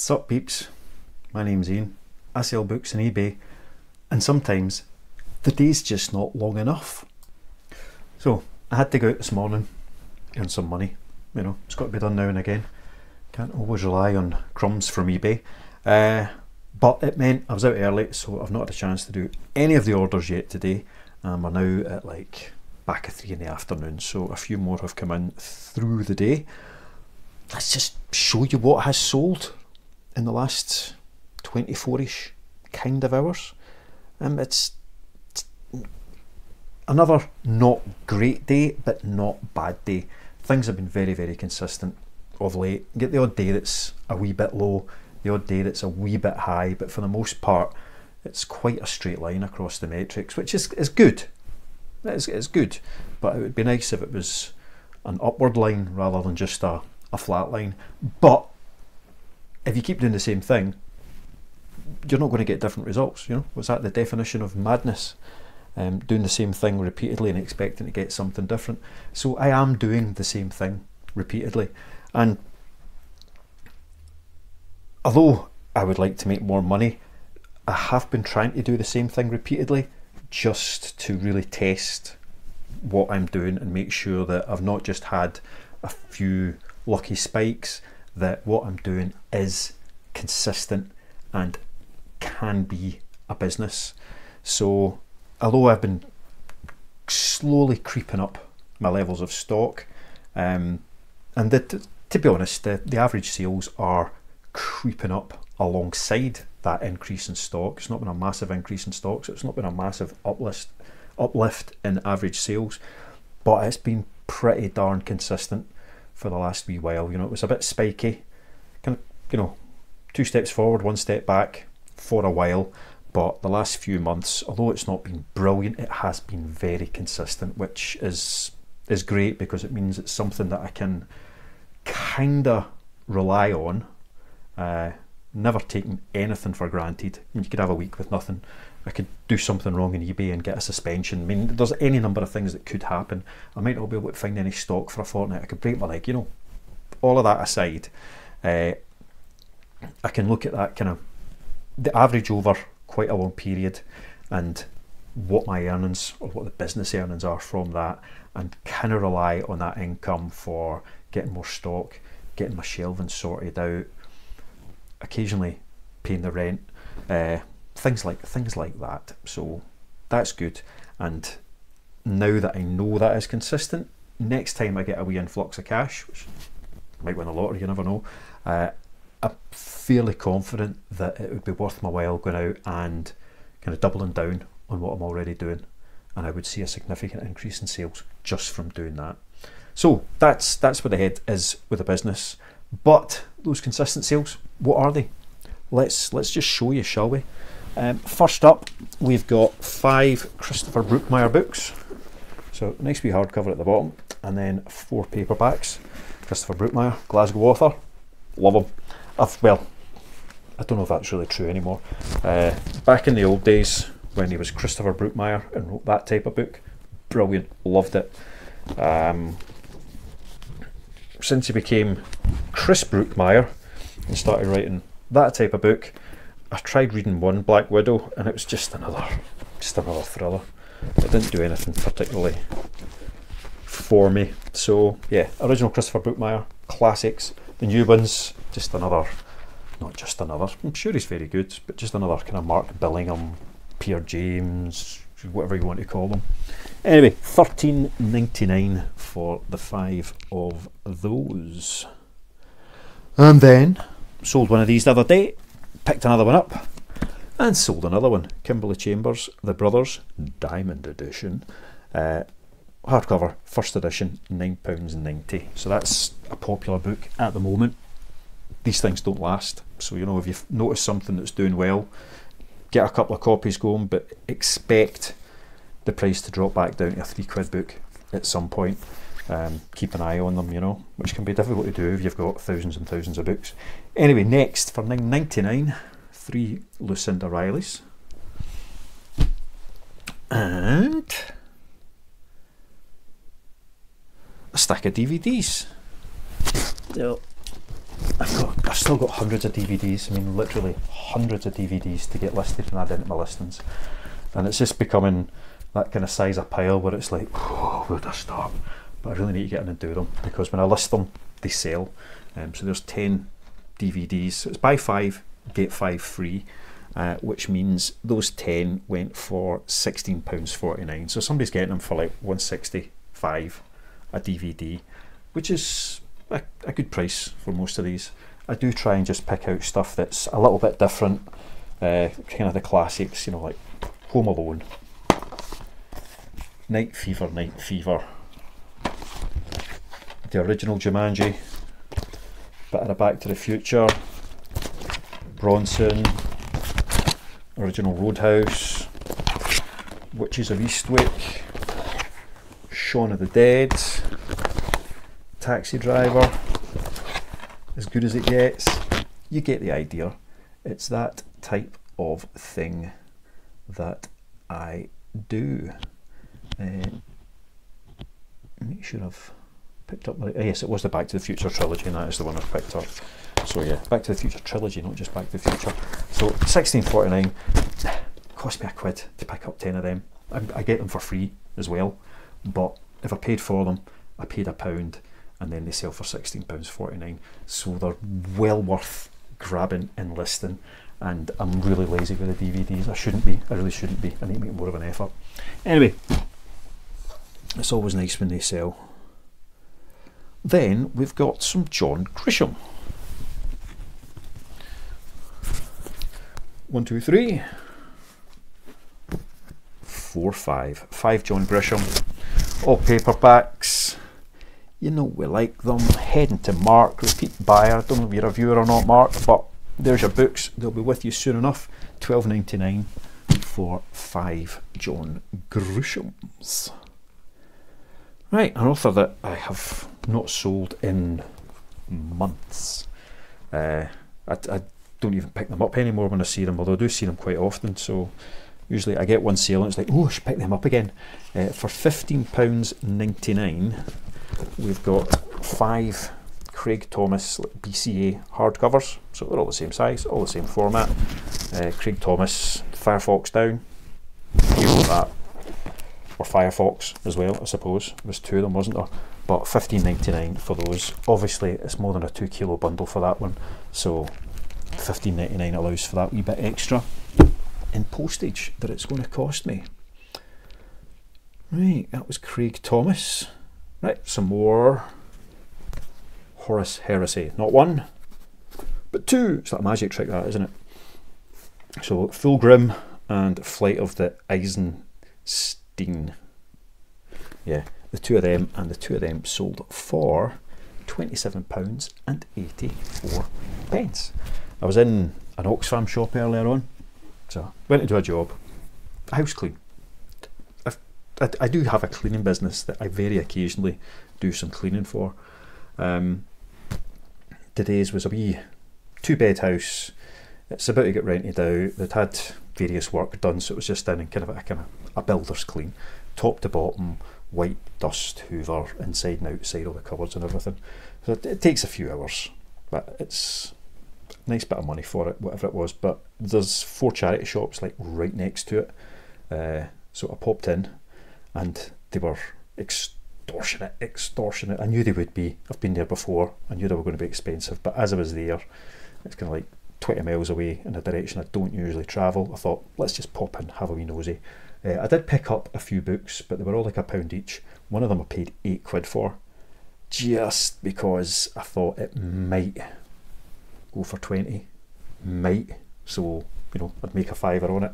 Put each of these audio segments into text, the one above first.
Sup peeps, my name's Ian. I sell books on eBay and sometimes the day's just not long enough. So I had to go out this morning, earn some money. You know, it's got to be done now and again. Can't always rely on crumbs from eBay. Uh, but it meant I was out early, so I've not had a chance to do any of the orders yet today. And we're now at like back at three in the afternoon, so a few more have come in through the day. Let's just show you what has sold in the last 24 ish kind of hours. Um, it's, it's another not great day, but not bad day. Things have been very, very consistent of late. Get the odd day that's a wee bit low, the odd day that's a wee bit high, but for the most part, it's quite a straight line across the matrix, which is, is good. It's, it's good, but it would be nice if it was an upward line rather than just a, a flat line. But if you keep doing the same thing, you're not going to get different results. You know, was that the definition of madness? Um, doing the same thing repeatedly and expecting to get something different. So I am doing the same thing repeatedly, and although I would like to make more money, I have been trying to do the same thing repeatedly just to really test what I'm doing and make sure that I've not just had a few lucky spikes, that what I'm doing is consistent and can be a business. So, although I've been slowly creeping up my levels of stock, um, and the, to be honest, the, the average sales are creeping up alongside that increase in stock. It's not been a massive increase in stock, so it's not been a massive uplift, uplift in average sales, but it's been pretty darn consistent for the last wee while. You know, it was a bit spiky, kind of, you know, two steps forward, one step back for a while. But the last few months, although it's not been brilliant, it has been very consistent, which is is great because it means it's something that I can kinda rely on. Uh, never taking anything for granted. I mean, you could have a week with nothing. I could do something wrong in eBay and get a suspension. I mean, there's any number of things that could happen. I might not be able to find any stock for a fortnight. I could break my leg. You know, all of that aside, uh, I can look at that kind of the average over quite a long period and what my earnings or what the business earnings are from that and kind of rely on that income for getting more stock, getting my shelving sorted out, occasionally paying the rent, uh, things like things like that. So that's good. And now that I know that is consistent, next time I get a wee influx of cash, which might win a lottery, you never know. Uh, I'm fairly confident that it would be worth my while going out and kind of doubling down on what I'm already doing, and I would see a significant increase in sales just from doing that. So that's that's where the head is with the business. But those consistent sales, what are they? Let's let's just show you, shall we? Um, first up, we've got five Christopher Brookmyre books. So nice wee hardcover at the bottom, and then four paperbacks. Christopher Brookmyre, Glasgow author, love him. I've well, I don't know if that's really true anymore. Uh, back in the old days when he was Christopher Brookmyre and wrote that type of book, brilliant, loved it. Um, since he became Chris Brookmyre and started writing that type of book, I tried reading one Black Widow and it was just another, just another thriller. It didn't do anything particularly for me. So yeah, original Christopher Brookmyre, classics. The new ones, just another, not just another. I'm sure he's very good, but just another kind of Mark Billingham, Peter James, whatever you want to call them. Anyway, thirteen ninety nine for the five of those. And then sold one of these the other day, picked another one up, and sold another one. Kimberley Chambers, The Brothers, Diamond Edition. Uh, hardcover, first edition, £9.90. So that's a popular book at the moment. These things don't last. So, you know, if you've noticed something that's doing well, get a couple of copies going, but expect the price to drop back down to a three quid book at some point. Um, keep an eye on them, you know, which can be difficult to do if you've got thousands and thousands of books. Anyway, next for nine ninety nine, three Lucinda Rileys. And a stack of DVDs. So I've got I've still got hundreds of DVDs. I mean, literally hundreds of DVDs to get listed and add into my listings. And it's just becoming that kind of size of pile where it's like, oh, where do I start? But I really need to get in and do them because when I list them, they sell. Um, so there's 10 DVDs. So it's buy five, get five free. Uh, which means those 10 went for £16.49. So somebody's getting them for like 165 a DVD, which is a, a, good price for most of these. I do try and just pick out stuff that's a little bit different, uh, kind of the classics, you know, like Home Alone, Night Fever, Night Fever, the original Jumanji, bit of Back to the Future, Bronson, original Roadhouse, Witches of Eastwick, Shaun of the Dead, Taxi Driver, as good as it gets. You get the idea. It's that type of thing that I do. Uh, make sure I've picked up my. yes, it was the Back to the Future trilogy, and that is the one I've picked up. So yeah, Back to the Future trilogy, not just Back to the Future. So 16.49 cost me a quid to pick up 10 of them. I, I get them for free as well, but if I paid for them, I paid a pound, and then they sell for 16 pounds 49. So they're well worth grabbing and listing. And I'm really lazy with the DVDs. I shouldn't be. I really shouldn't be. I need to make more of an effort. Anyway, it's always nice when they sell. Then we've got some John Grisham. One, two, three, four, five. Five John Grisham. All paperbacks. You know we like them. Heading to Mark, repeat buyer. I don't know if you're a viewer or not, Mark, but there's your books. They'll be with you soon enough. Twelve ninety nine for five John Grishams. Right, an author that I have not sold in months. Uh, I, I don't even pick them up anymore when I see them, although I do see them quite often. So usually I get one sale and it's like, oh, I should pick them up again. Uh, for £15.99, we've got five Craig Thomas BCA hardcovers. So they're all the same size, all the same format. Uh, Craig Thomas, Firefox Down. that. Or Firefox as well, I suppose. There was two of them, wasn't there? But 15.99 for those. Obviously, it's more than a two kilo bundle for that one. So 15.99 allows for that wee bit extra in postage that it's going to cost me. Right, that was Craig Thomas. Right, some more Horus Heresy. Not one, but two. It's that magic trick, that isn't it? So Fulgrim and Flight of the Yeah, the two of them and the two of them sold for £27 and 84 pence. I was in an Oxfam shop earlier on, so went to do a job, house clean. I, I do have a cleaning business that I very occasionally do some cleaning for. Um, today's was a wee two bed house. It's about to get rented out. They'd had various work done, so it was just done in kind of a kind of a builder's clean, top to bottom, white dust hoover inside and outside all the cupboards and everything. So it, it takes a few hours, but it's nice bit of money for it, whatever it was. But there's four charity shops like right next to it. Uh, so I popped in and they were extortionate, extortionate. I knew they would be. I've been there before. I knew they were going to be expensive. But as I was there, it's kind of like 20 miles away in a direction I don't usually travel. I thought, let's just pop in, have a wee nosy. Uh, I did pick up a few books, but they were all like a pound each. One of them I paid eight quid for, just because I thought it might go for 20 might so you know I'd make a fiver on it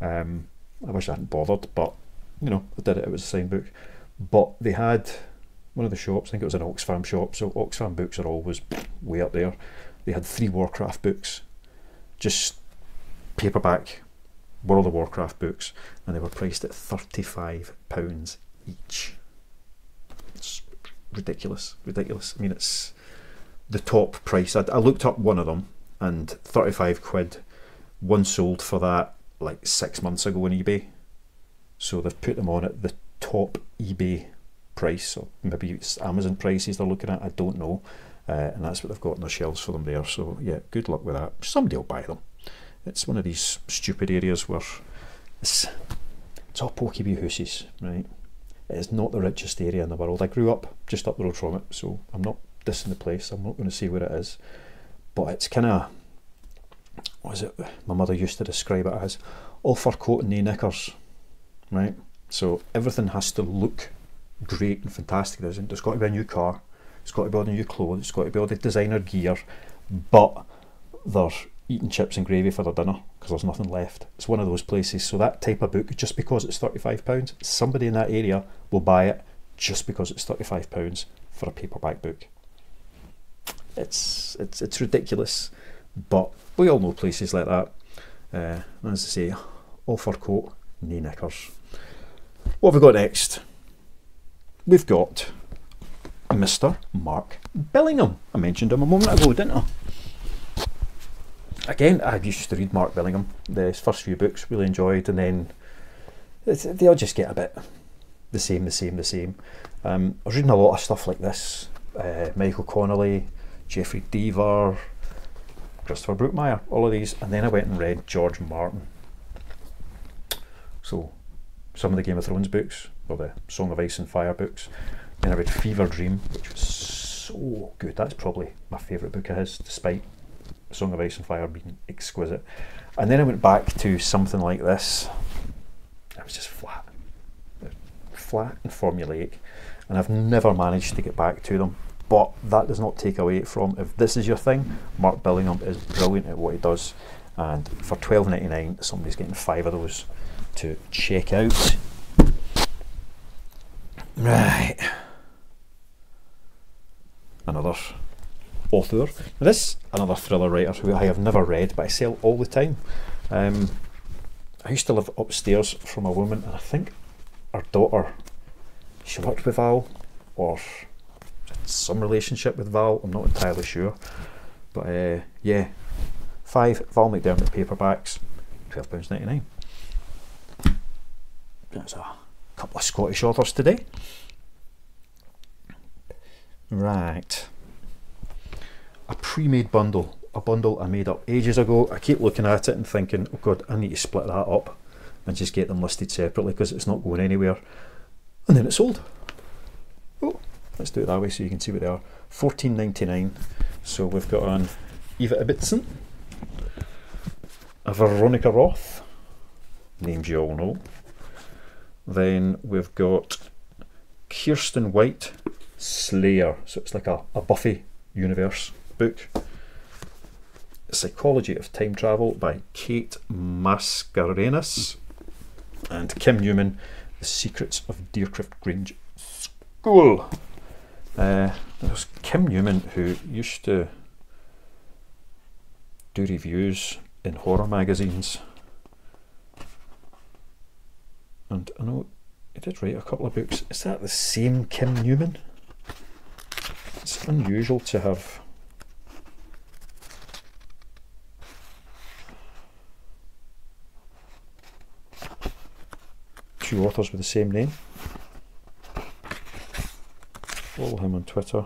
um, I wish I hadn't bothered but you know I did it it was a sign book but they had one of the shops I think it was an Oxfam shop so Oxfam books are always way up there they had three Warcraft books just paperback World of Warcraft books and they were priced at £35 each it's ridiculous ridiculous I mean it's the top price. I, I looked up one of them and 35 quid. One sold for that like six months ago on eBay. So they've put them on at the top eBay price, or maybe it's Amazon prices they're looking at, I don't know. Uh, and that's what they've got on their shelves for them there. So yeah, good luck with that. Somebody will buy them. It's one of these stupid areas where it's, it's all pokey hooses, right? It is not the richest area in the world. I grew up just up the road from it, so I'm not dissing the place. I'm not going to say where it is, but it's kind of what is it? My mother used to describe it as all fur coat and knee knickers, right? So everything has to look great and fantastic. There's, there's got to be a new car, it's got to be the new clothes, it's got to be all the designer gear, but they're eating chips and gravy for their dinner because there's nothing left. It's one of those places. So that type of book, just because it's £35, somebody in that area will buy it just because it's £35 for a paperback book. It's, it's, it's ridiculous, but we all know places like that. Uh, as I say, fur coat, knee knickers. What have we got next? We've got Mr. Mark Billingham. I mentioned him a moment ago, didn't I? Again, I used to read Mark Billingham, the first few books, really enjoyed, and then they all just get a bit the same, the same, the same. Um, I was reading a lot of stuff like this uh, Michael Connelly, Jeffrey Deaver, Christopher Brookmyre, all of these, and then I went and read George Martin. So, some of the Game of Thrones books, or the Song of Ice and Fire books. Then I read Fevre Dream, which was so good. That's probably my favourite book of his, despite Song of Ice and Fire being exquisite. And then I went back to something like this. It was just flat, flat and formulaic, and I've never managed to get back to them. But that does not take away from if this is your thing, Mark Billingham is brilliant at what he does. And for twelve ninety nine, somebody's getting five of those to check out. Right. Another author. This another thriller writer who I have never read, but I sell all the time. Um, I used to live upstairs from a woman, and I think her daughter, she worked with Val, or some relationship with Val. I'm not entirely sure, but uh, yeah, five Val McDermid paperbacks, twelve pounds ninety nine. That's a couple of Scottish authors today. Right, a pre-made bundle, a bundle I made up ages ago. I keep looking at it and thinking, oh god, I need to split that up and just get them listed separately because it's not going anywhere. And then it's sold. Oh, Let's do it that way so you can see what they are. 14.99. So we've got on Eva Ibbotson, a Veronica Roth, names you all know. Then we've got Kiersten White, Slayer. So it's like a, a Buffy universe book. Psychology of Time Travel by Kate Mascarenhas and Kim Newman, The Secrets of Drearcliff Grange School. Uh, there's Kim Newman who used to do reviews in horror magazines, and I know he did write a couple of books. Is that the same Kim Newman? It's unusual to have. Two authors with the same name. Follow him on Twitter.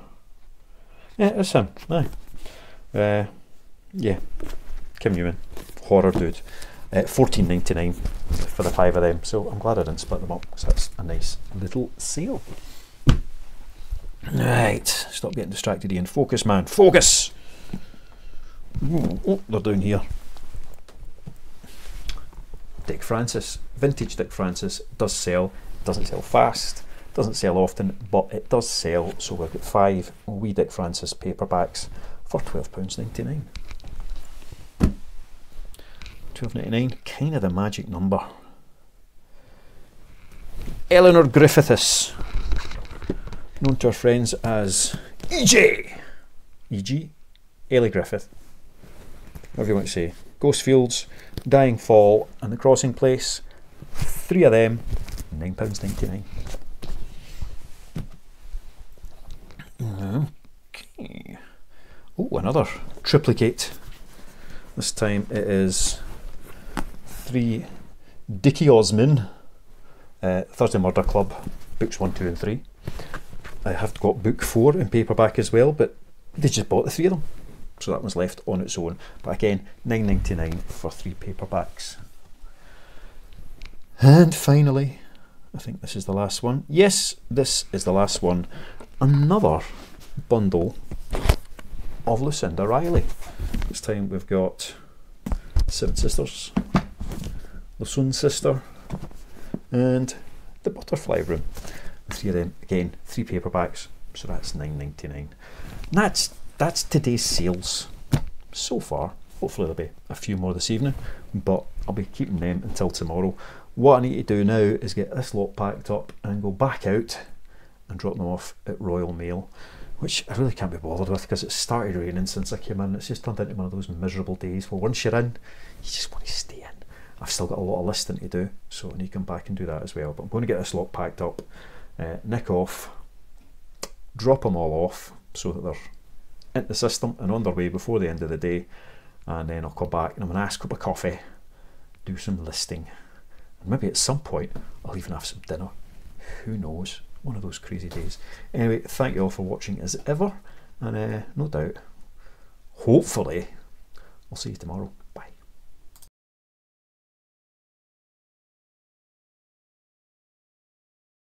Yeah, it's him. Aye. Uh, yeah, Kim Newman, horror dude. Uh, Fourteen ninety nine for the five of them. So I'm glad I didn't split them up because that's a nice little sale. Right, stop getting distracted, Ian. Focus, man. Focus. Ooh, oh, they're down here. Dick Francis, vintage Dick Francis does sell. Doesn't sell fast. Doesn't sell often, but it does sell. So we've got five wee Dick Francis paperbacks for £12.99. Twelve ninety nine, kind of the magic number. Eleanor Griffiths, known to our friends as EJ. EG, Ellie Griffith, whatever you want to say. Ghostfields, Dying Fall, and The Crossing Place. Three of them, £9.99. Okay. Oh, another triplicate. This time it is three Dickie Osman, uh, Thursday Murder Club, books one, two, and three. I have got book four in paperback as well, but they just bought the three of them. So that one's left on its own. But again, nine ninety nine for three paperbacks. And finally, I think this is the last one. Yes, this is the last one. Another bundle of Lucinda Riley. This time we've got Seven Sisters, Lusun's Sister, and The Butterfly Room. Three of them, again, three paperbacks, so that's nine ninety nine. That's that's today's sales so far. Hopefully there'll be a few more this evening, but I'll be keeping them until tomorrow. What I need to do now is get this lot packed up and go back out and drop them off at Royal Mail, which I really can't be bothered with because it's started raining since I came in. It's just turned into one of those miserable days where once you're in, you just want to stay in. I've still got a lot of listing to do, so I need to come back and do that as well. But I'm going to get this lot packed up, uh, nick off, drop them all off so that they're in the system and on their way before the end of the day. And then I'll come back and I'm going to ask a cup of coffee, do some listing, and maybe at some point I'll even have some dinner. Who knows? One of those crazy days. Anyway, thank you all for watching as ever, and uh, no doubt, hopefully, I'll see you tomorrow.